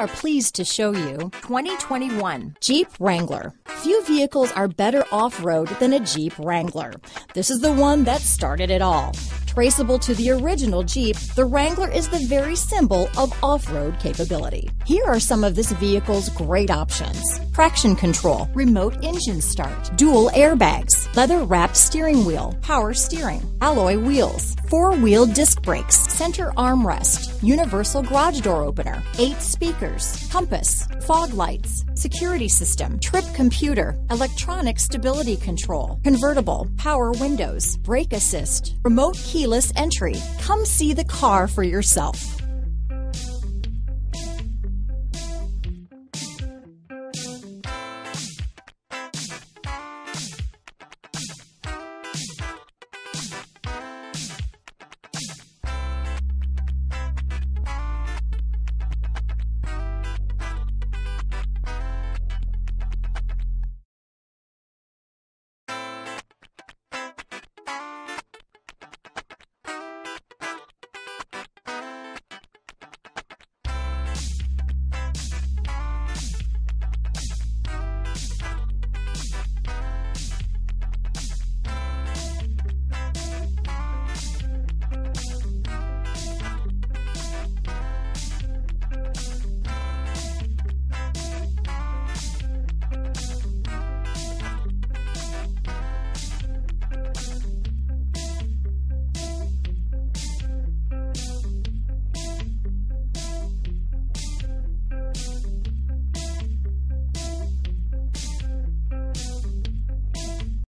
are pleased to show you 2021 Jeep Wrangler. Few vehicles are better off-road than a Jeep Wrangler. This is the one that started it all. Traceable to the original Jeep, the Wrangler is the very symbol of off-road capability. Here are some of this vehicle's great options. Traction control, remote engine start, dual airbags, leather-wrapped steering wheel, power steering, alloy wheels, four-wheel disc brakes, center armrest, universal garage door opener, eight speakers, compass, fog lights, security system, trip computer, electronic stability control, convertible, power windows, brake assist, remote keyless entry. Come see the car for yourself.